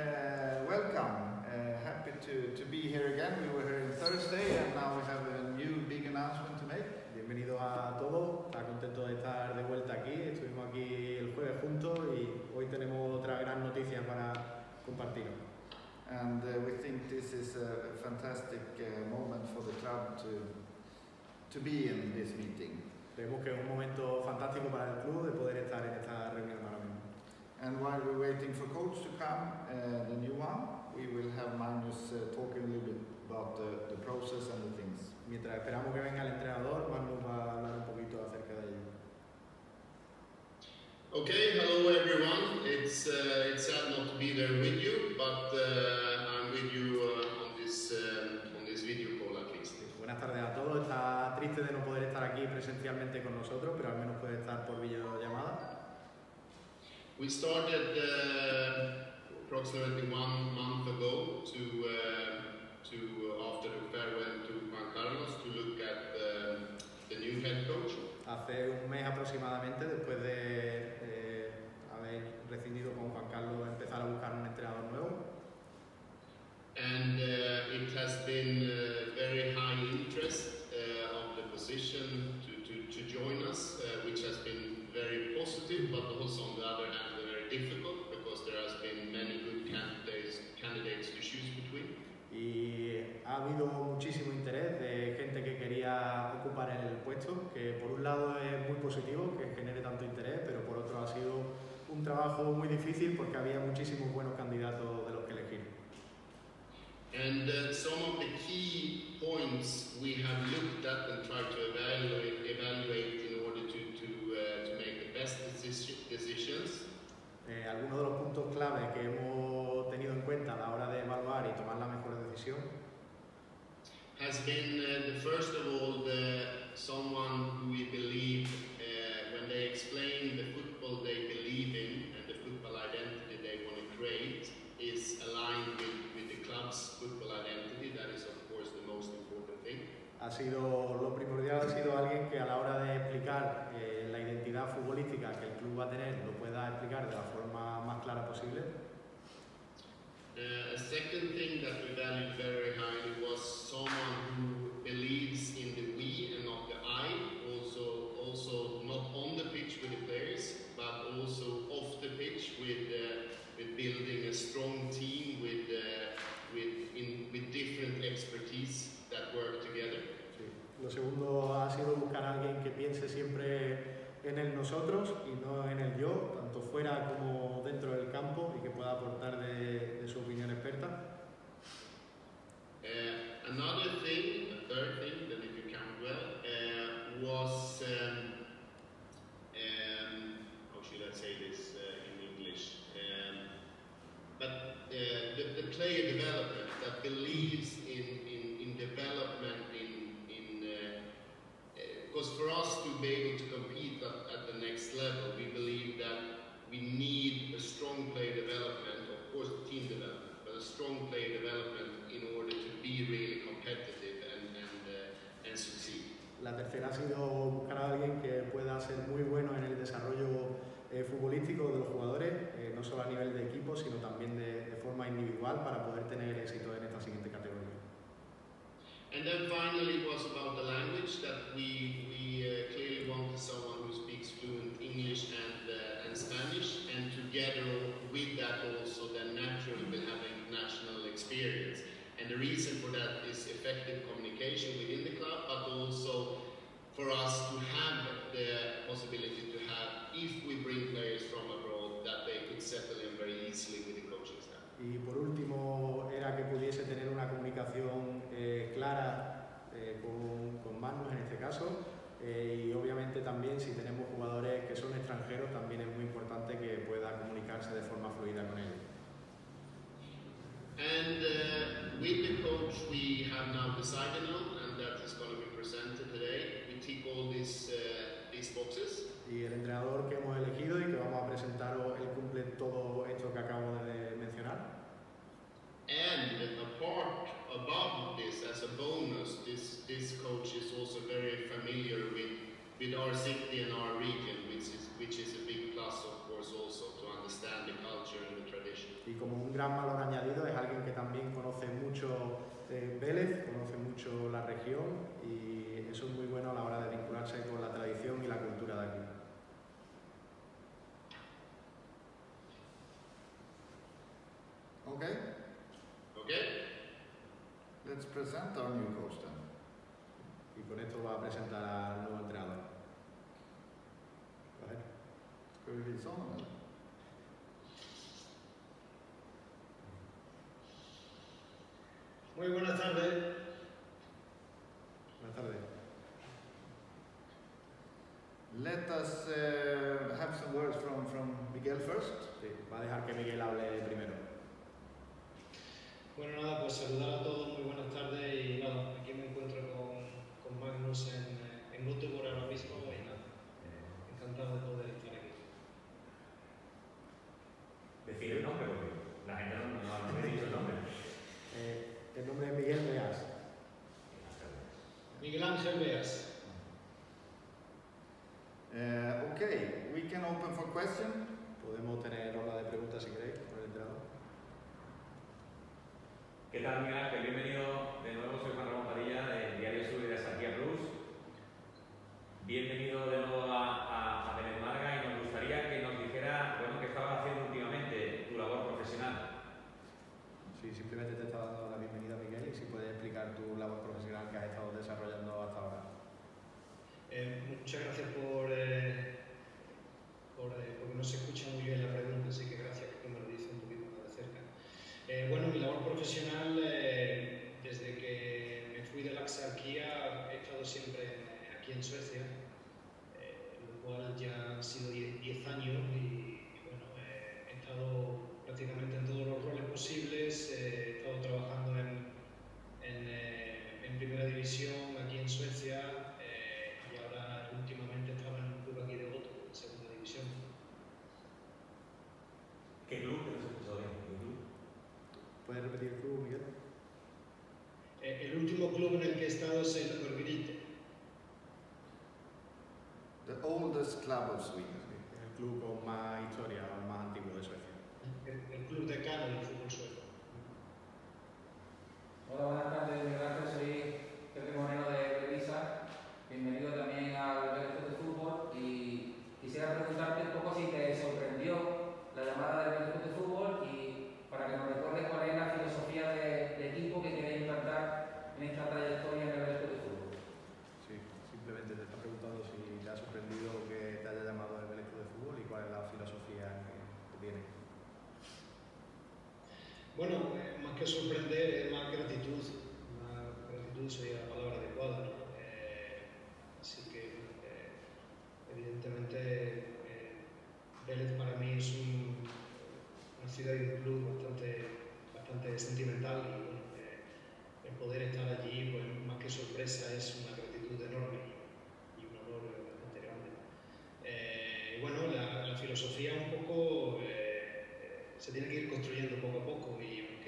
uh, welcome. Uh, happy to, to be here again. We were here on Thursday and now we have a new big announcement to make. Bienvenido a todos, está contento de estar de vuelta aquí. Estuvimos aquí el jueves juntos y hoy tenemos otra gran noticia para compartir. And uh, we think this is a fantastic uh, moment for the club to, to be in this meeting. Creemos que es un momento fantástico para el club de poder estar en have Magnus uh, talking a little bit about the, the process and the things. Mientras esperamos que venga el entrenador, Magnus va a hablar un poquito acerca de ello. Okay, hello everyone. It's uh, it's sad not to be there with you, but uh, I'm with you uh, on this um, on this video call at least. Buenas tardes a todos. Está triste de no poder estar aquí presencialmente con nosotros, pero al menos puede estar por videollamada. We started uh, approximately one month ago to uh, to uh, after the farewell to Juan Carlos to look at um, the new head coach. Hace un mes aproximadamente, después de haber recibido con Juan Carlos, empezar a buscar un entrenador nuevo. And uh, it has been positivo, que genere tanto interés, pero por otro ha sido un trabajo muy difícil porque había muchísimos buenos candidatos de los que elegir. And uh, some of the key points we have looked at and tried to evaluate, evaluate in order to, to, uh, to make the best decision, decisions Eh, algunos de los puntos clave que hemos tenido en cuenta a la hora de evaluar y tomar la mejor decisión has been uh, the first of sido lo primordial ha sido alguien que a la hora de explicar eh, la identidad futbolística que el club va a tener lo pueda explicar de la forma más clara posible. Uh, a second thing that we valued very highly was someone who believes in the we and not the I, also also not on the pitch with the players, but also off the pitch with uh, with building a strong team with uh, with in, with different expertise that work together. Sí. Lo segundo ha sido buscar a alguien que piense siempre en el nosotros La tercera ha sido buscar a alguien que pueda ser muy bueno en el desarrollo eh, futbolístico de los jugadores, eh, no solo a nivel de equipo, sino también de, forma individual para poder tener éxito en esta siguiente categoría. And then finally was about the language that we, we uh, clearly wanted someone who speaks fluent English and, uh, and Spanish and together with that also then naturally will have international experience. And the reason for that is effective communication within the club but also for us to have the possibility to have, if we bring players from abroad, that they could settle in very easily with the coaching staff. Y por último era que pudiese tener una comunicación eh, clara eh, con, con Magnus en este caso eh, y obviamente también si tenemos jugadores Y el entrenador que hemos elegido y que vamos a presentaros, él cumple todo esto que acabo de mencionar. And apart above this, as a bonus, this, this coach is also very familiar with, with our city and our region, which is, which is a big plus, of course, also to understand the culture and. Y como un gran valor añadido es alguien que también conoce mucho eh, Vélez, conoce mucho la región y eso es muy bueno a la hora de vincularse con la tradición y la cultura de aquí. Okay, Okay? let's present our new coach then. Y con esto va a presentar al nuevo entrenador. A ver. Ska Muy buenas tardes. Buenas tardes. Let us uh, have some words from, from Miguel first. Sí, va a dejar que Miguel hable primero. Bueno, nada, pues saludar a todos, muy buenas tardes y nada, aquí me encuentro con, con Magnus en, eh, en Göteborg ahora mismo y nada, eh, encantado de poder estar aquí. Decir el nombre, porque la gente no, no, no me ha dicho el nombre. Eh, el nombre es Miguel Beas. Miguel Ángel Beas. Uh, okay, we can open for question. Podemos tener ronda de preguntas si queréis con el entrenador. ¿Qué tal, Miguel Ángel? Bienvenido de nuevo, soy Juan Ramón Padilla del Diario Sur y de Santiago Plus. Bienvenido de nuevo a, a, a y nos gustaría que nos dijera, bueno, qué estabas haciendo últimamente, tu labor profesional. Sí, simplemente te estaba dando la bienvenida Miguel y si puedes explicar tu labor profesional que has estado desarrollando hasta ahora. Eh, muchas gracias por, eh, por eh, porque no se escucha muy bien la pregunta, así que gracias que me lo dice un poquito más de cerca. Eh, bueno, mi labor profesional, eh, desde que me fui de la Axarquía, he estado siempre en- aquí en Suecia, eh, lo cual ya han sido 10 años y, y bueno, eh, he estado prácticamente en todos los roles posibles, eh, he estado trabajando en, en, eh, primera división aquí en Suecia eh, y ahora últimamente estaba en un club aquí de Goto, en segunda división. ¿Qué club? Que no se escuchó bien. ¿Qué club? ¿Puedes repetir el club, Miguel? Eh, el último club en el que he estado es el Örgryte. The oldest club of Sweden. Es el club con más historia, el más antiguo de Suecia. el, el club decano del fútbol sueco. Hola, buenas tardes, Miguel Ángel, soy Pepe Moreno de Revisa. Bienvenido también al Belentos de Fútbol y quisiera preguntarte un poco si te sorprendió la llamada del Belentos de Fútbol y para que nos recuerdes cuál es la filosofía de, de equipo que quieres implantar en esta trayectoria en el Belentos de Fútbol. Sí, simplemente te está preguntando si te ha sorprendido que te haya llamado el Belentos de Fútbol y cuál es la filosofía que, que tiene. Bueno, más que sorprender, es más gratitud. Más gratitud sería la palabra adecuada. ¿no? Eh, así que, eh, evidentemente, eh, Vélez para mí es un- una ciudad y un club bastante, bastante sentimental y eh, el poder estar allí, pues más que sorpresa, es una gratitud enorme y un honor bastante grande. Eh, y bueno, la, la filosofía un poco eh, se tiene que ir construyendo poco a poco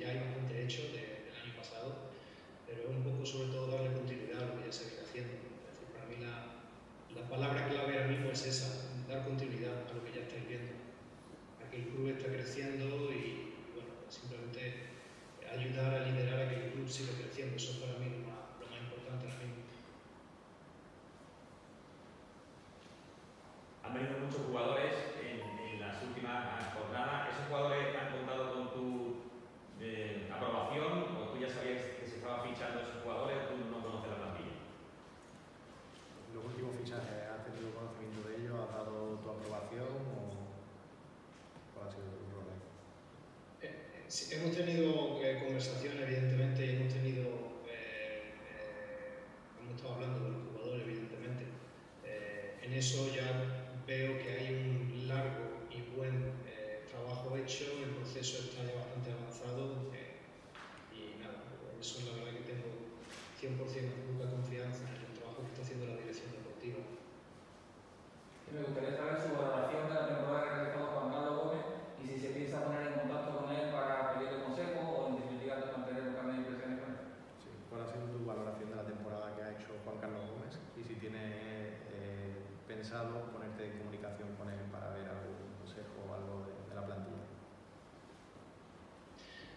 ya hay bastante hecho de- del año pasado, pero es un poco sobre todo darle continuidad a lo que ya se viene haciendo. Es decir, para mí la, la palabra clave ahora mismo es esa, dar continuidad a lo que ya estáis viendo. A que el club está creciendo y, bueno, simplemente ayudar a liderar a que el club siga creciendo. Eso es para mí lo más, lo más importante ahora mismo. Han venido muchos jugadores en, en las últimas jornadas. ¿Esos jugadores han contado con tu eh, aprobación o tú ya sabías que se estaba fichando esos jugadores o tú no conoces la plantilla? Los últimos fichajes, ¿has tenido conocimiento de ellos? ¿Has dado tu aprobación o cuál ha sido tu rol ahí? Eh, sí, hemos tenido eh, conversaciones, evidentemente, y hemos tenido. eh, eh, hemos estado hablando de los jugadores, evidentemente. Eh, en eso ya veo que hay un largo y buen eh, trabajo hecho, el proceso está ya bastante avanzado eh, y nada, eso es la verdad que tengo 100% absoluta confianza en el trabajo que está haciendo la dirección deportiva. Y me gustaría saber su valoración de la temporada que ha realizado Juan Carlos Gómez y si se piensa poner en contacto con él para pedirle consejo o en definitiva mantener un cambio de impresiones con él. Sí, ¿Cuál ha sido tu valoración de la temporada que ha hecho Juan Carlos Gómez? Y si tienes eh, pensado ponerte en comunicación con él para ver algún consejo o algo de, de la plantilla.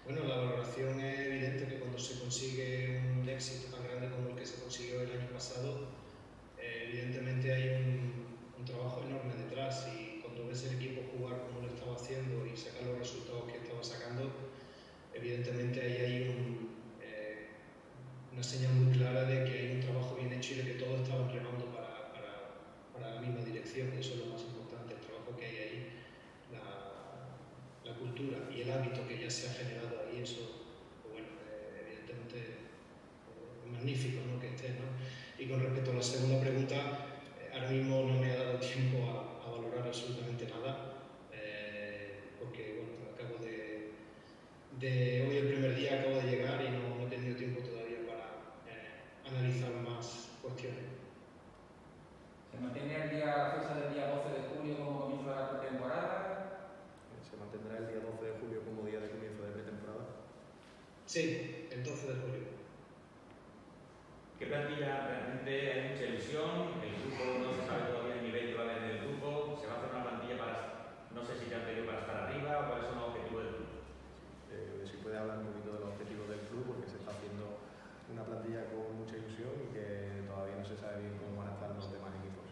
Bueno, la valoración es evidente que cuando se consigue un éxito tan grande como el que se consiguió el año pasado, eh, evidentemente hay un, un, trabajo enorme detrás y cuando ves el equipo jugar como lo estaba haciendo y sacar los resultados que estaba sacando, evidentemente ahí hay un, eh, una señal muy clara de que hay un trabajo bien hecho y de que todos estaban remando para, para, para la misma dirección, eso es lo más importante, el trabajo que hay ahí, la, la cultura y el hábito que ya se ha generado ahí, eso, pues bueno, eh, evidentemente eh, magnífico ¿no? que esté. ¿no? Y con respecto a la segunda pregunta, eh, ahora mismo no me ha dado tiempo a, a valorar absolutamente nada, eh, porque bueno, acabo de, de, hoy el primer día acabo de llegar y no, no he tenido tiempo todavía para eh, analizar más cuestiones. ¿Se mantiene el día, la fecha del día 12 de julio como comienzo de la pretemporada? ¿Se mantendrá el día 12 de julio como día de comienzo de pretemporada? Sí, el 12 de julio. ¿Qué plantilla realmente hay mucha ilusión? El grupo no se sabe todavía el nivel que va a haber en el grupo. ¿Se va a hacer una plantilla para, no sé si te han pedido para estar arriba o cuáles son los objetivos del club? Eh, si puede hablar un poquito de los objetivos del club porque se está haciendo una plantilla con mucha ilusión y que todavía no se sabe bien cómo van a estar los demás equipos.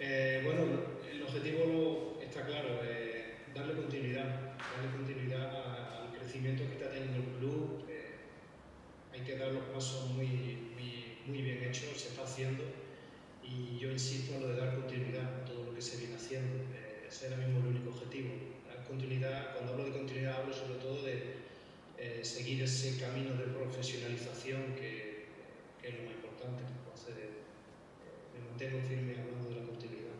Eh, bueno, el objetivo está claro, eh, darle continuidad, darle continuidad a, al crecimiento que está teniendo el club. Eh, hay pasos muy, muy, muy, bien hechos, se está haciendo y yo insisto en lo de dar continuidad a todo lo que se viene haciendo. Eh, ese es ahora mismo el único objetivo. Dar continuidad, cuando hablo de continuidad hablo sobre todo de eh, seguir ese camino de profesionalización que, que, es lo más importante. Entonces, me mantengo firme hablando de la continuidad.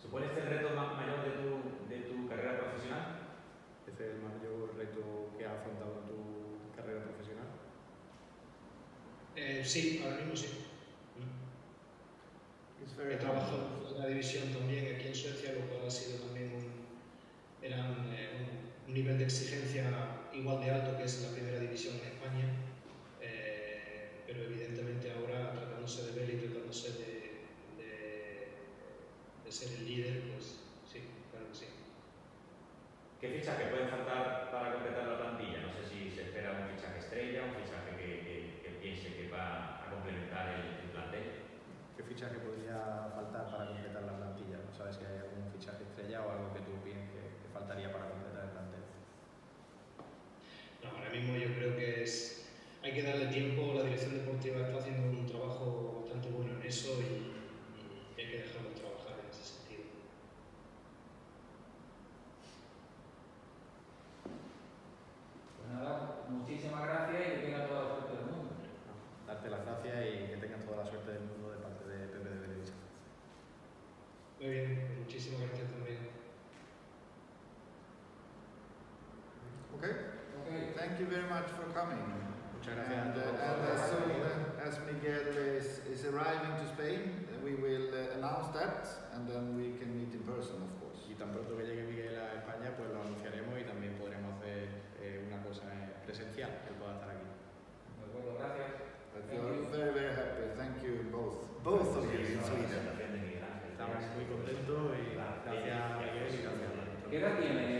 ¿Supone este el reto más mayor de tu, de tu carrera profesional? ¿Ese es el mayor reto que has afrontado en tu carrera profesional? Eh, sí, ahora mismo sí. He trabajado en la división también aquí en Suecia, lo cual ha sido también un, era un, eh, un nivel de exigencia igual de alto que es la primera división en España, eh, pero evidentemente ahora tratándose de ver y tratándose de, de, de, ser el líder, pues sí, claro que sí. ¿Qué fichaje pueden faltar para completar la plantilla? No sé si se espera un fichaje estrella, un fichaje que, que, que piense que va a complementar el, el plantel. ¿Qué fichaje podría faltar para completar la plantilla? ¿No sabes si hay algún fichaje estrella o algo que tú pienses que, que faltaría para completar el plantel? No, ahora mismo yo creo que es, hay que darle tiempo, la dirección deportiva está haciendo un trabajo bastante bueno en eso y, y hay que dejarlo trabajar en ese sentido. Pues nada, muchísimas gracias y que tenga toda la suerte del mundo. Darte las gracias y que tengas toda la suerte del mundo de parte de Pepe de Benedicta. Muy bien, muchísimas gracias también. Okay. Okay. Thank you very much for coming. Muchas gracias. And, uh, and as soon as Miguel is, is arriving to Spain, uh, we will uh, announce that and then we can meet in person, of course. Y tan pronto que llegue Miguel a España, pues lo anunciaremos y también podremos hacer eh, una cosa presencial, que él pueda estar aquí. De acuerdo, gracias. Thank we are you. very, very happy. Thank you both, both of you in Sweden. Estamos muy contentos y gracias a Miguel y gracias a ¿Qué edad tiene?